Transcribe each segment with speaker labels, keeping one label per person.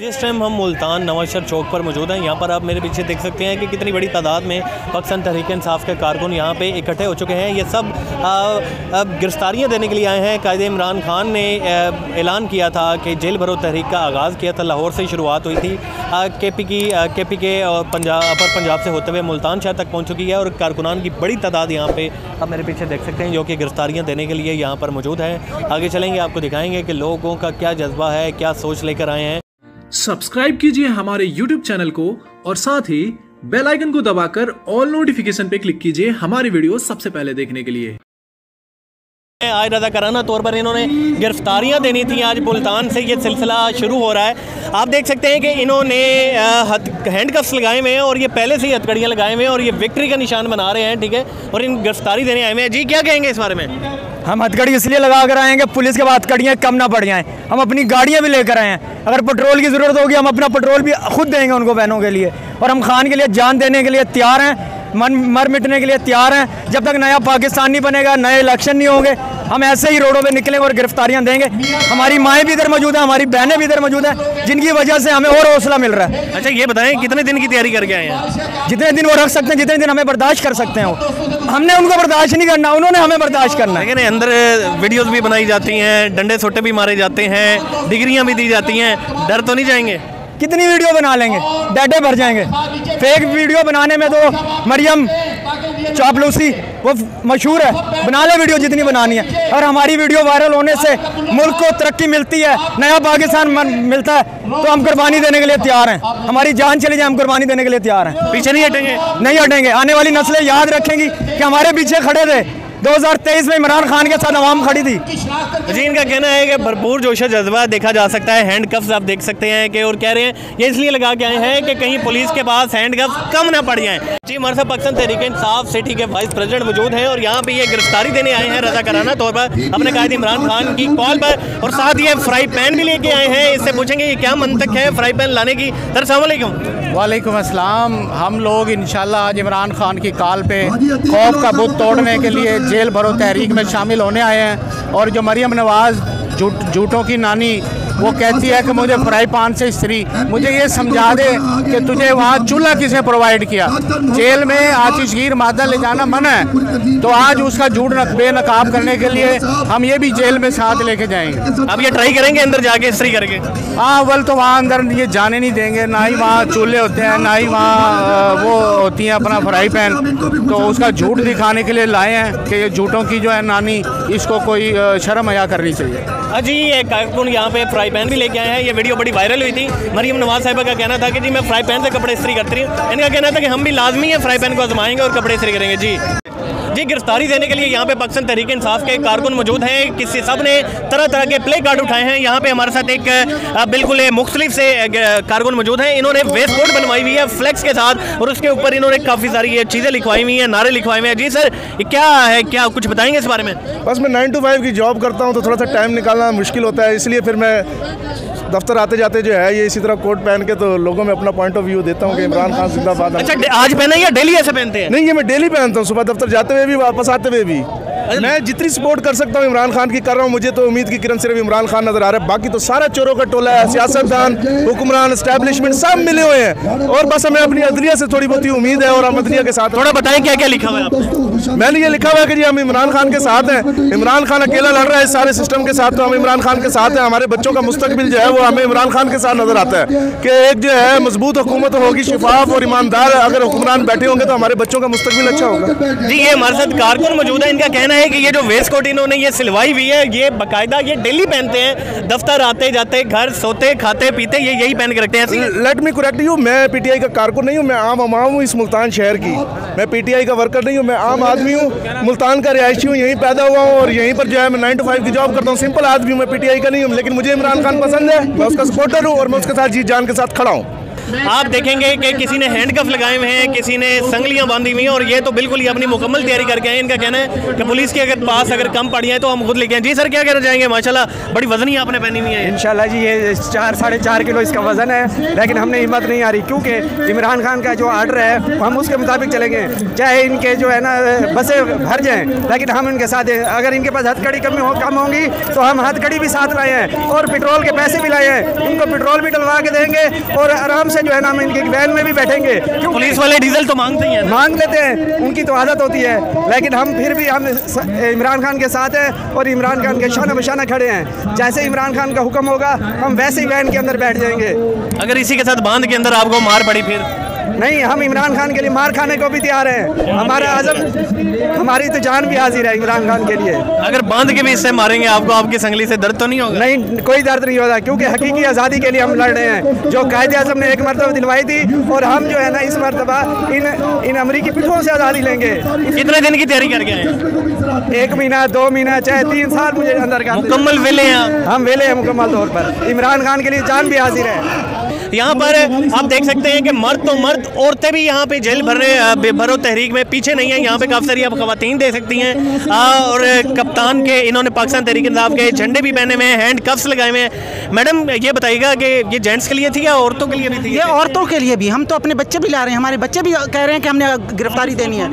Speaker 1: इस टाइम हम मुल्तान नवाशर चौक पर मौजूद हैं। यहाँ पर आप मेरे पीछे देख सकते हैं कि कितनी बड़ी तादाद में पाकिस्तान तहरीक इंसाफ के कारकुन यहाँ पे इकट्ठे हो चुके हैं। ये सब गिरफ्तारियाँ देने के लिए आए हैं। कायद इमरान खान ने ऐलान किया था कि जेल भरो तहरीक का आगाज़ किया था। लाहौर से शुरुआत हुई थी। के पी की के पी के और पंजाब, अपर पंजाब से होते हुए मुल्तान शहर तक पहुँच चुकी है और कारकुनान की बड़ी तादाद यहाँ पर आप मेरे पीछे देख सकते हैं, जो कि गिरफ्तारियाँ देने के लिए यहाँ पर मौजूद हैं। आगे चलेंगे, आपको दिखाएँगे कि लोगों का क्या जज्बा है, क्या सोच लेकर आए हैं।
Speaker 2: सब्सक्राइब कीजिए हमारे यूट्यूब चैनल को और साथ ही बेल आइकन को दबाकर ऑल नोटिफिकेशन पे क्लिक कीजिए हमारी वीडियो सबसे पहले देखने के लिए।
Speaker 1: आज रजा कराना तौर पर इन्होंने गिरफ्तारियाँ देनी थी। आज मुल्तान से ये सिलसिला शुरू हो रहा है। आप देख सकते हैं कि इन्होंने हैंड कफ्स लगाए हुए हैं और ये पहले से ही हथकड़ियाँ लगाए हुए हैं और ये विक्ट्री का निशान बना रहे हैं, ठीक है? और इन गिरफ्तारी देने आए हुए हैं। जी, क्या कहेंगे इस बारे में?
Speaker 3: हम हथकड़ी इसलिए लगा कर आएँगे पुलिस के बाद हथकड़ियाँ कम ना पड़ जाएँ। हम अपनी गाड़ियाँ भी लेकर आए हैं। अगर पेट्रोल की ज़रूरत होगी, हम अपना पेट्रोल भी खुद देंगे उनको बहनों के लिए। और हम खान के लिए, जान देने के लिए तैयार हैं। मन मर मिटने के लिए तैयार हैं। जब तक नया पाकिस्तान नहीं बनेगा नए इलेक्शन नहीं होंगे हम ऐसे ही रोडों पे निकलेंगे और गिरफ्तारियाँ देंगे। हमारी माएँ भी इधर मौजूद हैं हमारी बहनें भी इधर मौजूद हैं जिनकी वजह से हमें और हौसला मिल रहा है।
Speaker 1: अच्छा ये बताएँ कितने दिन की तैयारी करके आए हैं?
Speaker 3: जितने दिन वो रख सकते हैं जितने दिन हमें बर्दाश्त कर सकते हैं वो। हमने उनको बर्दाश्त नहीं करना उन्होंने हमें बर्दाश्त करना
Speaker 1: है। अंदर वीडियोज़ भी बनाई जाती हैं डंडे सोटे भी मारे जाते हैं डिग्रियाँ भी दी जाती हैं डर तो नहीं जाएँगे?
Speaker 3: कितनी वीडियो बना लेंगे? डाटे भर जाएँगे। फेक वीडियो बनाने में तो मरियम चापलूसी वो मशहूर है। बना ले वीडियो जितनी बनानी है। और हमारी वीडियो वायरल होने से मुल्क को तरक्की मिलती है नया पाकिस्तान मिलता है तो हम कुर्बानी देने के लिए तैयार हैं। हमारी जान चली जाए हम कुर्बानी देने के लिए तैयार हैं।
Speaker 1: पीछे नहीं हटेंगे।
Speaker 3: नहीं हटेंगे। आने वाली नस्लें याद रखेंगी कि हमारे पीछे खड़े थे। 2023 में इमरान खान के साथ आवाम खड़ी थी।
Speaker 1: जी इनका कहना है कि भरपूर जोश जज्बा देखा जा सकता है हैंड कफ्स आप देख सकते हैं कि और कह रहे हैं ये इसलिए लगा के आए हैं कि कहीं पुलिस के पास हैंड कफ्स कम ना पड़ जाए। जी हमारे साथ पाकिस्तान तहरीक इंसाफ सिटी के वाइस प्रेसिडेंट मौजूद हैं और यहाँ पे ये गिरफ्तारी देने आए हैं रजा कराना तौर पर। अपने कायद इमरान खान की कॉल पर और साथ ये फ्राई पैन भी लेके आए हैं इससे पूछेंगे ये क्या मंतक है फ्राई पैन लाने की। सर
Speaker 4: वालेकुम अस्सलाम। हम लोग इंशाल्लाह आज इमरान खान की कॉल पे खौफ का बुत तोड़ने के लिए जेल भरो तहरीक में शामिल होने आए हैं। और जो मरियम नवाज़ झूठों की नानी वो कहती है कि मुझे फ्राई पान से स्त्री मुझे ये समझा दे कि तुझे वहाँ चूल्हा किसे प्रोवाइड किया? जेल में आतिशगीर मादा ले जाना मन है। तो आज उसका झूठ बेनकाब करने के लिए हम ये भी जेल में साथ लेके जाएँगे।
Speaker 1: अब ये ट्राई करेंगे अंदर जाके स्त्री करके?
Speaker 4: हाँ अव्वल तो वहाँ अंदर ये जाने नहीं देंगे। ना ही वहाँ चूल्हे होते हैं ना ही वहाँ वो होती हैं अपना फ्राई पैन तो उसका झूठ दिखाने के लिए लाए हैं कि ये झूठों की जो है नानी इसको कोई शर्म अया करनी चाहिए।
Speaker 1: जी एक कारकुन यहाँ पे फ्राई पैन भी लेके आए हैं। ये वीडियो बड़ी वायरल हुई थी। मरीम नवाज़ साहबा का कहना था कि जी, मैं फ्राई पैन से कपड़े इस्त्री करती हूँ। इनका कहना था कि हम भी लाजमी है, फ्राई पैन को आजमाएँगे और कपड़े इस्त्री करेंगे। जी। जी गिरफ्तारी देने के लिए यहाँ पे पाकिस्तान तहरीक इंसाफ के कारकुन मौजूद हैं। किसी सबने तरह तरह के प्ले कार्ड उठाए हैं। यहाँ पे हमारे साथ एक बिल्कुल मुख्तलिफ़ से कारकुन मौजूद हैं। इन्होंने वेस्ट कोड बनवाई हुई है फ्लैक्स के साथ और उसके ऊपर इन्होंने काफ़ी सारी ये चीज़ें लिखवाई हुई हैं नारे लिखवाए हुए हैं। जी सर क्या है? क्या कुछ बताएँगे इस बारे में?
Speaker 5: बस मैं नाइन टू फाइव की जॉब करता हूँ तो थोड़ा सा टाइम निकालना मुश्किल होता है। इसलिए फिर मैं दफ्तर आते जाते जो है ये इसी तरह कोट पहन के तो लोगों में अपना पॉइंट ऑफ़ व्यू देता हूँ कि इमरान खान जिंदाबाद
Speaker 1: अच्छा आज पहना या डेली ऐसे पहनते हैं?
Speaker 5: नहीं ये मैं डेली पहनता हूँ। सुबह दफ्तर जाते हुए भी वापस आते हुए भी। मैं जितनी सपोर्ट कर सकता हूँ इमरान खान की कर रहा हूँ। मुझे तो उम्मीद की किरण सिर्फ़ इमरान खान नज़र आ रहा है। बाकी तो सारा चोरों का टोला है सियासतदान हुक्मरान स्टैब्लिशमेंट सब मिले हुए हैं। और बस हमें अपनी अदलिया से थोड़ी बहुत ही उम्मीद है और हम अदलिया के साथ
Speaker 1: थोड़ा बताएँ क्या क्या लिखा हुआ है
Speaker 5: मैंने ये लिखा हुआ है कि जी हम इमरान खान के साथ हैं। इमरान खान अकेला लड़ रहा है इस सारे सिस्टम के साथ तो हम इमरान खान के साथ हैं। हमारे बच्चों का मुस्तकबिल जो है वो हमें इमरान खान के साथ नज़र आता है कि एक जो है मज़बूत हुकूमत होगी शिफाफ और ईमानदार अगर हुक्मरान बैठे होंगे तो हमारे बच्चों का मुस्तकबिल अच्छा होगा।
Speaker 1: जी ये हमारे साथ कारकुन मौजूद है। इनका कहना है कि ये जो वेस्ट कोट इन्होंने ये सिलवाई हुई है, ये बाकायदा ये डेली पहनते हैं, दफ्तर आते जाते, घर सोते, खाते, पीते, ये यही पहन के रखते हैं।
Speaker 5: लेट मी करेक्ट यू मैं पीटीआई का कारकुन नहीं हूँ, मैं आम अमाम हूँ इस मुल्तान शहर की। मैं पीटीआई का वर्कर नहीं हूँ, मैं आम आदमी हूँ, मुल्तान का रिहायशी हूँ, यहीं पैदा हुआ हूँ और यहीं पर जो है मैं नाइन टू फाइव की जॉब करता हूँ। सिंपल आदमी हूँ, मैं पीटीआई का नहीं हूँ, लेकिन मुझे इमरान खान पसंद है। मैं उसका सपोर्टर हूँ और मैं उसके साथ जीत जान के साथ खड़ा हूँ।
Speaker 1: आप देखेंगे कि किसी ने हैंडकफ लगाए हुए हैं, किसी ने संगलियाँ बांधी हुई हैं और ये तो बिल्कुल ही अपनी मुकम्मल तैयारी करके आए इनका कहना है कि पुलिस के अगर पास अगर कम पड़ी है तो हम खुद लेके आए। जी सर, क्या कहना चाहेंगे माशाल्लाह, बड़ी वजनी आपने पहनी हुई है
Speaker 6: इंशाल्लाह जी, ये चार, साढ़े चार किलो इसका वज़न है, लेकिन हमने हिम्मत नहीं आ रही क्योंकि इमरान खान का जो आर्डर है, हम उसके मुताबिक चलेंगे चाहे इनके जो है ना, बसें भर जाएँ, लेकिन हम इनके साथ, अगर इनके पास हथकड़ी कम हो, कम होंगी तो हम हथकड़ी भी साथ लाए हैं और पेट्रोल के पैसे भी लाए हैं। इनको पेट्रोल भी डलवा के देंगे और आराम से जो है ना हम इनकी वैन में भी बैठेंगे।
Speaker 1: पुलिस वाले डीजल तो मांगते ही हैं
Speaker 6: मांग लेते हैं उनकी तो आदत होती है। लेकिन हम फिर भी हम इमरान खान के साथ हैं और इमरान खान के शाना बशाना खड़े हैं। जैसे इमरान खान का हुक्म होगा हम वैसे ही वैन के अंदर बैठ जाएँगे।
Speaker 1: अगर इसी के साथ बाँध के अंदर आपको मार पड़ी फिर?
Speaker 6: नहीं हम इमरान खान के लिए मार खाने को भी तैयार हैं। हमारा आज़म हमारी तो जान भी हाजिर है इमरान खान के लिए।
Speaker 1: अगर बाँध के भी इससे मारेंगे आपको आपकी संगली से दर्द तो नहीं होगा?
Speaker 6: नहीं कोई दर्द नहीं होगा क्योंकि हकीकी आज़ादी के लिए हम लड़ रहे हैं। जो कायदे आज़म ने एक मरतबा दिलवाई थी और हम जो है ना इस मरतबा इन इन अमरीकी पिठों से आज़ादी लेंगे।
Speaker 1: कितने दिन की तैयारी करके आए
Speaker 6: एक महीना दो महीना चाहे तीन साल मुझे अंदर का
Speaker 1: मुकम्मल वेले हैं
Speaker 6: हम वेले हैं मुकम्मल तौर पर। इमरान खान के लिए जान भी हाजिर है।
Speaker 1: यहाँ पर आप देख सकते हैं कि मर्द तो मर्द औरतें भी यहाँ पे जेल अ, बे- भरो तहरीक में पीछे नहीं है यहाँ पे काफ़ी सारी आप खवतान दे सकती हैं। और कप्तान के इन्होंने पाकिस्तान तहरीक इंसाफ के झंडे भी पहने हुए हैं हैंड कफ्स लगाए हुए हैं। मैडम ये बताइएगा कि ये जेंट्स के लिए थी या औरतों के लिए भी थी?
Speaker 7: ये औरतों के लिए भी हम तो अपने बच्चे भी ला रहे हैं हमारे बच्चे भी कह रहे हैं कि हमने गिरफ्तारी देनी है।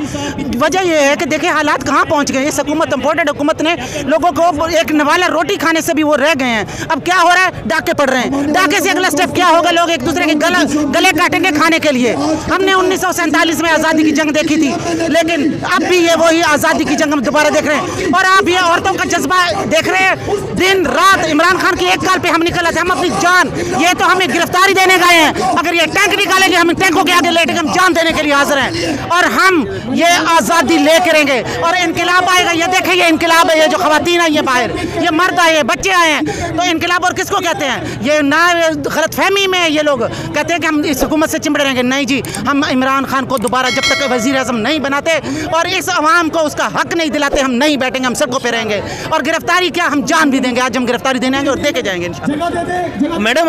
Speaker 7: वजह यह है कि देखिए हालात कहाँ पहुँच गए इस हुकूमत इम्पोर्टेड हुकूमत ने लोगों को एक नवाला रोटी खाने से भी वो रह गए हैं। अब क्या हो रहा है? डाके पड़ रहे हैं। डाके से अगला स्टेप क्या होगा? लोग एक दूसरे के गला गले काटेंगे खाने के लिए। हमने उन्नीस सौ सैंतालीस में आज़ादी की जंग देखी थी, लेकिन अब भी ये वही आज़ादी की जंग हम दोबारा देख रहे हैं। और आप ये औरतों का जज्बा देख रहे हैं दिन रात इमरान खान की एक काल पर हम निकल आते हम अपनी जान, ये तो हमें गिरफ्तारी देने गए हैं। अगर ये टैंक निकालेंगे हम टैंकों के आगे लेटेंगे हम जान देने के लिए हाजिर हैं। और हम ये आज़ादी ले करेंगे और इनकलाब आएगा ये देखें ये इनकलाब है ये जो खवतान आई है बाहर। ये मर्द आए हैं बच्चे आए हैं। तो इनकलाब और किसको कहते हैं? ये ना गलत फहमी में ये लोग कहते हैं कि हम इस हुकूमत से चिमड़े रहेंगे। नहीं जी हम इमरान खान को दोबारा जब तक वज़ीर अजम नहीं बनाते और इस आवाम को उसका हक नहीं दिलाते हम नहीं बैठेंगे हम सड़कों पे रहेंगे। और गिरफ्तारी क्या हम जान भी देंगे आज हम गिरफ्तारी देने आएँगे और दे के जाएँगे
Speaker 1: मैडम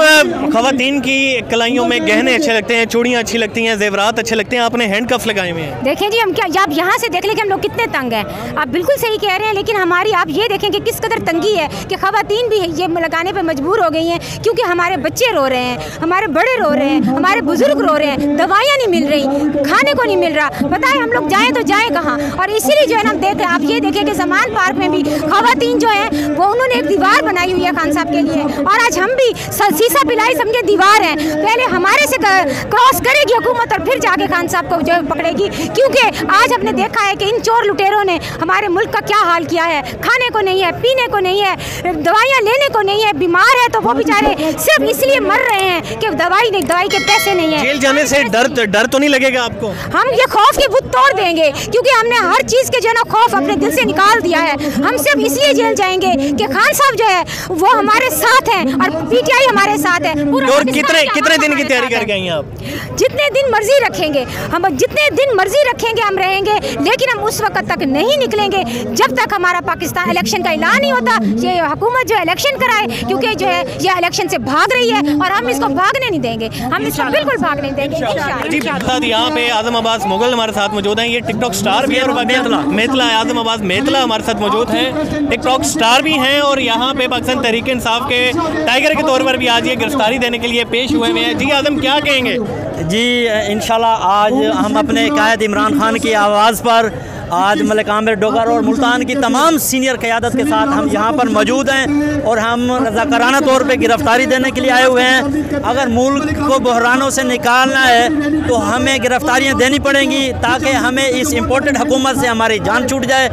Speaker 1: खातन की कलाइयों में गहने अच्छे लगते हैं, चूड़ियाँ अच्छी लगती हैं, जेवरात अच्छे लगते हैं, आपने हैंड कफ लगाए हुए हैं।
Speaker 8: देखें जी, हम क्या आप यहाँ से देख लें कि हम लोग कितने तंग हैं। आप बिल्कुल सही कह रहे हैं, लेकिन हमारी, आप ये देखें कि किस कदर तंगी है कि खवतान भी ये लगाने पर मजबूर हो गई हैं, क्योंकि हमारे बच्चे रो रहे हैं, हमारे बड़े रो रहे हैं, हमारे बुज़ुर्ग रो रहे हैं, दवाइयाँ नहीं मिल रही, खाने को नहीं मिल रहा। बताए हम लोग जाएँ तो जाएँ कहाँ? और इसीलिए जो है ना, हम देखें आप ये देखें कि जमान पार्क में भी खवतान जो है, वो उन्होंने एक दीवार बनाई हुई है खान साहब के लिए। और आज हम भी शीशा पिलाई समझे, दीवार है। पहले हमारे से क्रॉस करेगी हुकूमत और फिर जाके खान साहब को जो पकड़ेगी। क्योंकि आज हमने देखा है कि इन चोर लुटेरों ने हमारे मुल्क का क्या हाल किया है। खाने को नहीं है पीने को नहीं है दवाइयाँ लेने को नहीं है बीमार है तो वो बेचारे सिर्फ़ इसलिए मर रहे हैं कि दवाई नहीं दवाई के पैसे नहीं है।
Speaker 1: जेल जाने से डर डर तो नहीं लगेगा आपको?
Speaker 8: हम ये खौफ की बुत तोड़ देंगे क्योंकि हमने हर चीज़ के जो है ना खौफ अपने दिल से निकाल दिया है। हम सिर्फ़ इसलिए जेल जाएँगे कि खान साहब जो है वो हमारे साथ हैं और पीटीआई हमारे साथ है।
Speaker 1: कितने कितने दिन की तैयारी। करके आई हैं आप?
Speaker 8: जितने दिन मर्ज़ी रखेंगे हम जितने दिन मर्ज़ी रखेंगे हम रहेंगे लेकिन हम उस वक्त तक नहीं निकलेंगे जब तक हमारा पाकिस्तान इलेक्शन का ऐलान नहीं होता ये हुकूमत जो इलेक्शन कराए क्योंकि जो है ये इलेक्शन से भाग रही है और हम इसको भागने नहीं देंगे हम इसको बिल्कुल भागने नहीं देंगे
Speaker 1: जी यहाँ पे आज़म अब्बास मुगल हमारे साथ मौजूद हैं ये टिकटॉक स्टार भी हैं और मेतला। मेतला आज़म अब्बास मेतला हमारे साथ मौजूद हैं टिकटॉक स्टार भी हैं और यहाँ पे पाकिस्तान तहरीक इंसाफ के टाइगर के तौर पर भी आज ये गिरफ्तारी देने के लिए पेश हुए हैं। जी आज़म, क्या कहेंगे?
Speaker 9: जी, इंशाल्लाह आज हम अपने कायद इमरान खान की आवाज़ पर आज मलिक आमिर डोगर और मुल्तान की तमाम सीनियर क़्यादत के साथ हम यहाँ पर मौजूद हैं और हम रजाकाराना तौर पे गिरफ्तारी देने के लिए आए हुए हैं। अगर मुल्क को बहरानों से निकालना है तो हमें गिरफ्तारियाँ देनी पड़ेंगी ताकि हमें इस इम्पोर्टेड हुकूमत से हमारी जान छूट जाए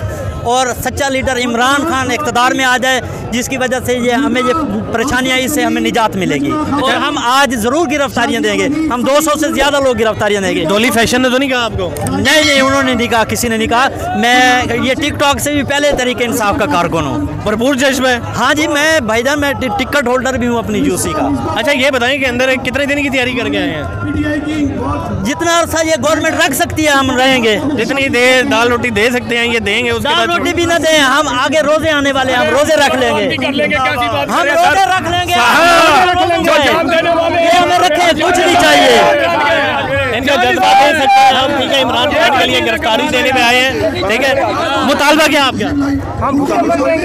Speaker 9: और सच्चा लीडर इमरान खान इकतदार में आ जाए। जिसकी वजह से ये हमें ये परेशानियाँ इससे हमें निजात मिलेगी। और हम आज ज़रूर गिरफ्तारियाँ देंगे। हम 200 से ज़्यादा लोग गिरफ्तारियाँ देंगे।
Speaker 1: डोली फ़ैशन ने तो नहीं कहा आपको?
Speaker 9: नहीं नहीं उन्होंने नहीं कहा किसी ने नहीं कहा। मैं ये टिकटॉक से भी पहले तरीके इंसाफ का कारकुन हूँ।
Speaker 1: भरपूर जज्ब है।
Speaker 9: हाँ जी मैं भाईजान मैं टिकट होल्डर भी हूँ अपनी यूसी का।
Speaker 1: अच्छा ये बताएँ कि अंदर कितने दिन की तैयारी करके आए हैं?
Speaker 9: जितना अर्सा ये गवर्नमेंट रख सकती है हम रहेंगे।
Speaker 1: जितनी देर दाल रोटी दे सकते हैं ये देंगे उसके
Speaker 9: दाल रोटी भी ना दें हम आगे रोज़े आने वाले हैं हम रोज़े रख लेंगे। हम रोज़े रख लेंगे। हम रोज़े रख लेंगे। ये हमें रखे कुछ नहीं चाहिए।
Speaker 10: चाहिए
Speaker 1: इनका जज्बा दे सकते हैं हम ठीक है इमरान खान के लिए गिरफ्तारी देने में आए हैं। ठीक है? मुतालबा क्या आपका?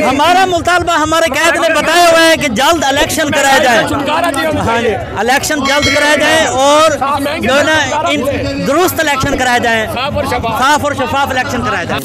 Speaker 9: हमारा मुतालबा हमारे कैद ने बताया हुआ है कि जल्द इलेक्शन कराया जाए। हाँ जी इलेक्शन जल्द कराया जाए और जो है ना दुरुस्त इलेक्शन कराया जाए। साफ़ और शफाफ। इलेक्शन कराया जाए।